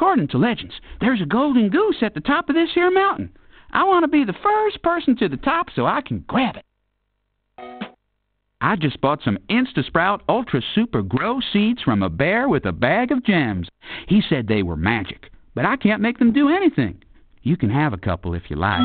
according to legends, there's a golden goose at the top of this here mountain. I want to be the first person to the top so I can grab it. I just bought some InstaSprout Ultra Super Grow seeds from a bear with a bag of gems. He said they were magic, but I can't make them do anything. You can have a couple if you like.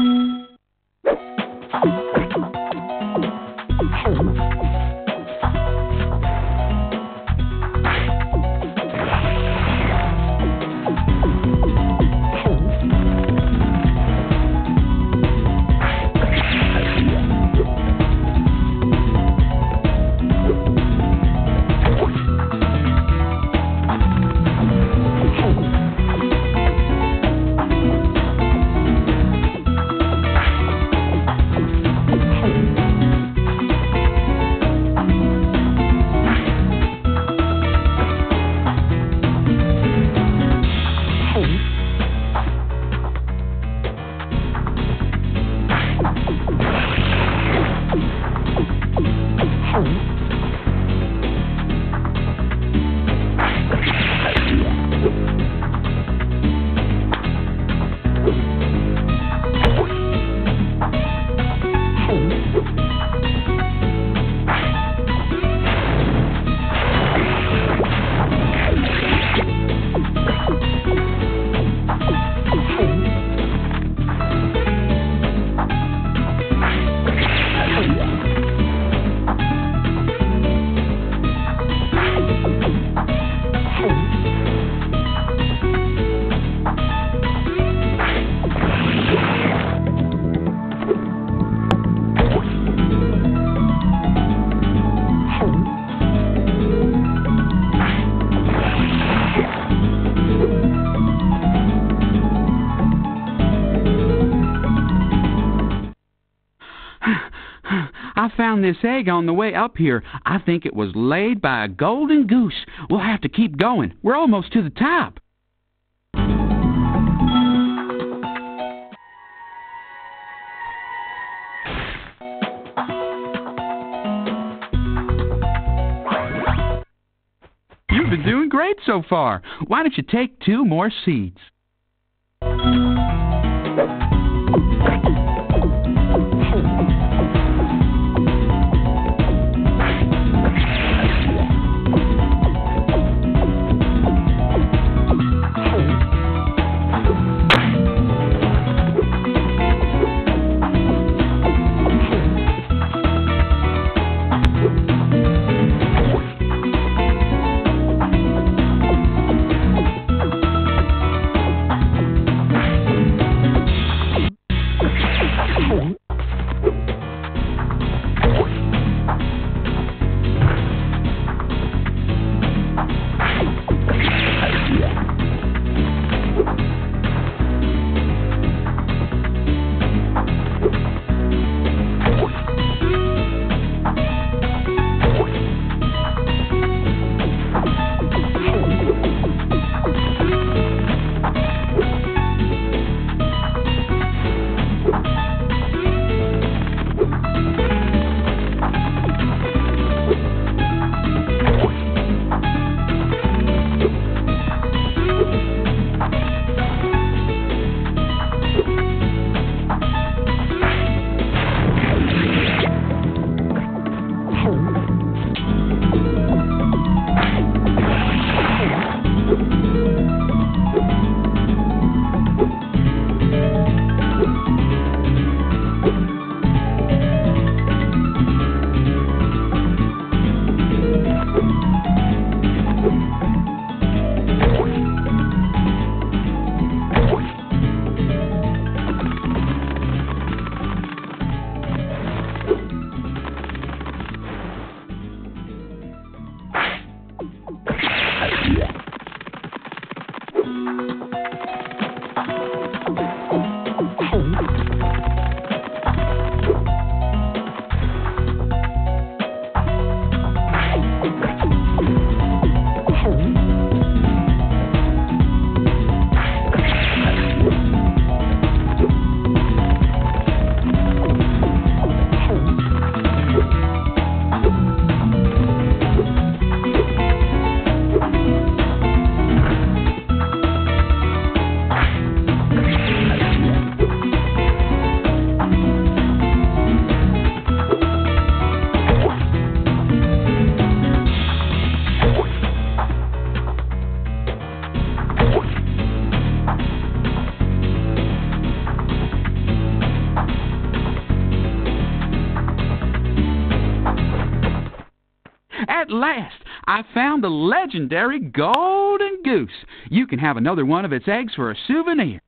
I found this egg on the way up here. I think it was laid by a golden goose. We'll have to keep going. We're almost to the top. You've been doing great so far. Why don't you take two more seeds? At last, I found the legendary golden goose. You can have another one of its eggs for a souvenir.